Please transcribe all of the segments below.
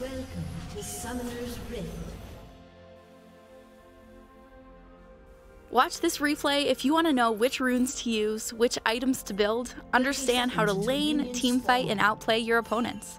Welcome to Summoner's Rift. Watch this replay if you want to know which runes to use, which items to build, understand how to lane, teamfight, and outplay your opponents.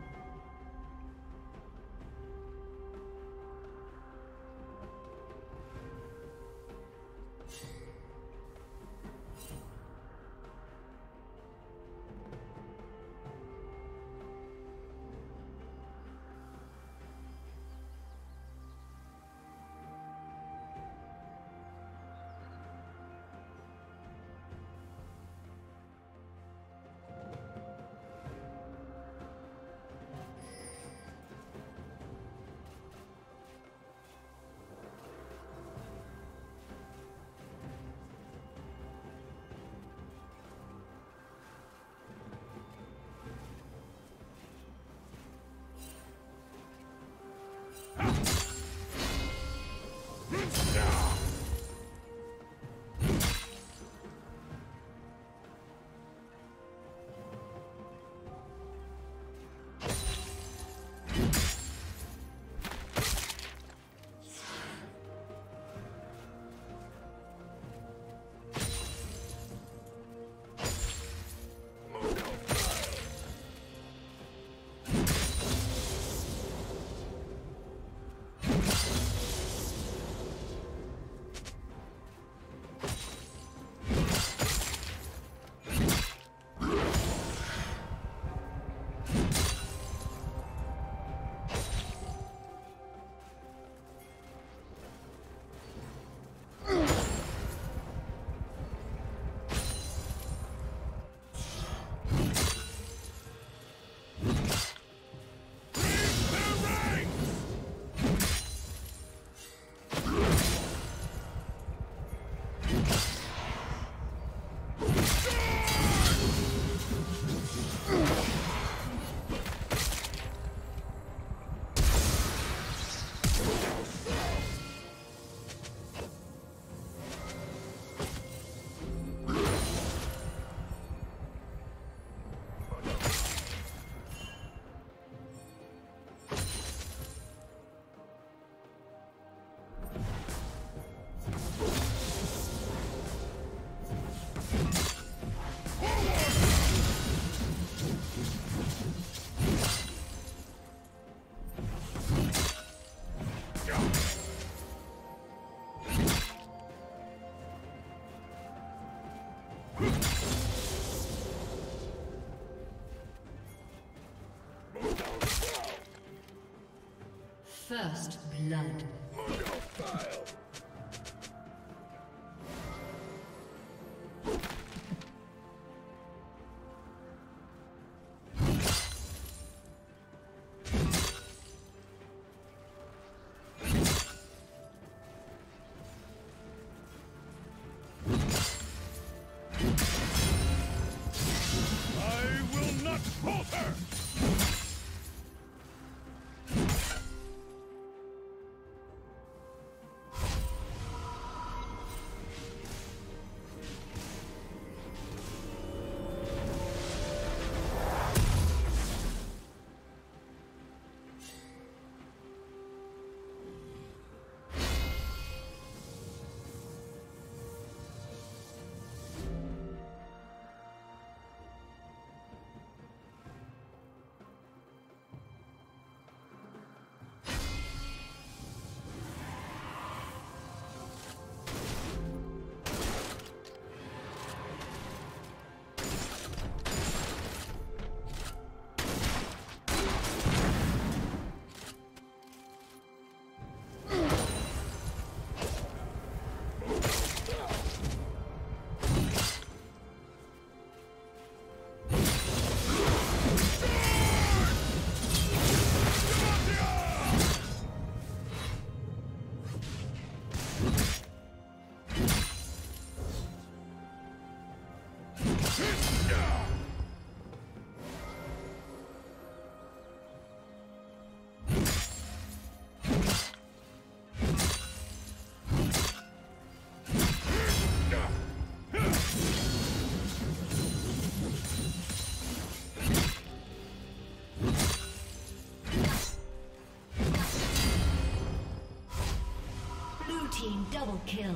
First blood. Team double kill.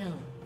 Kill.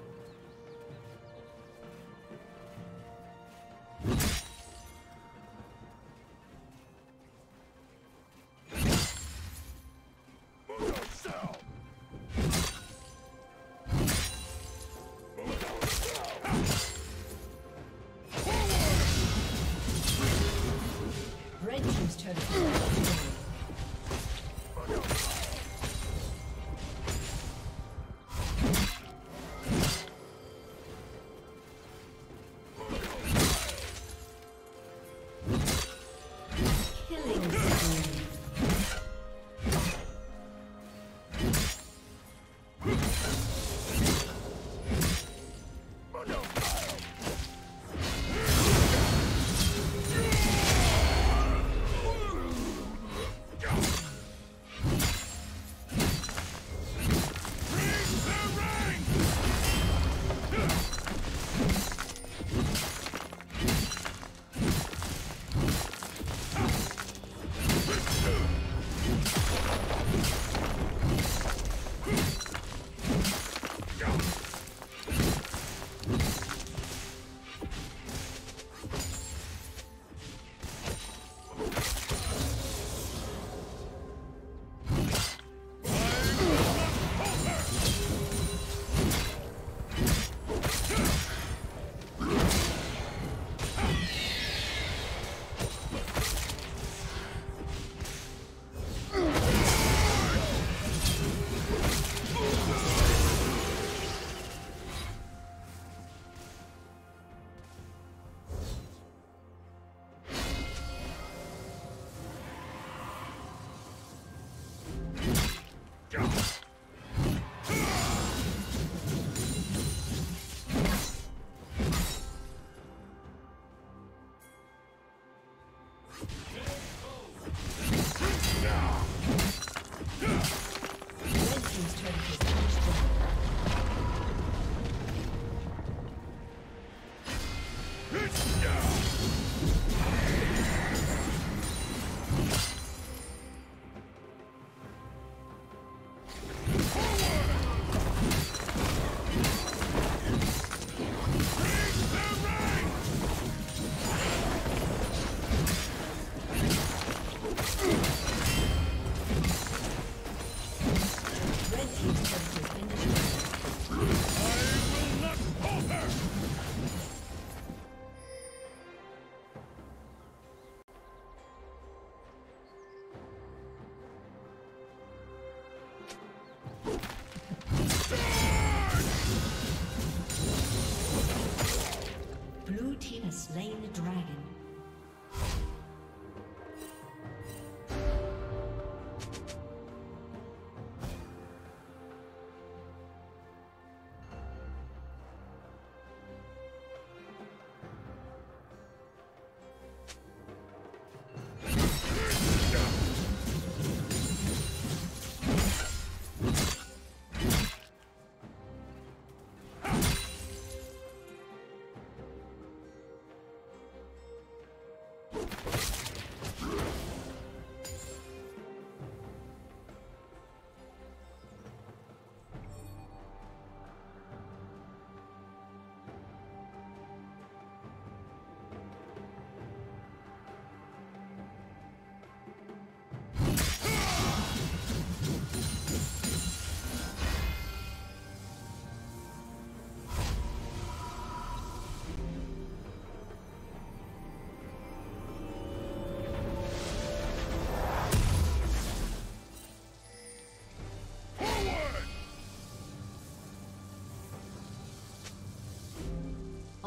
Slain the dragon.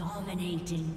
Dominating.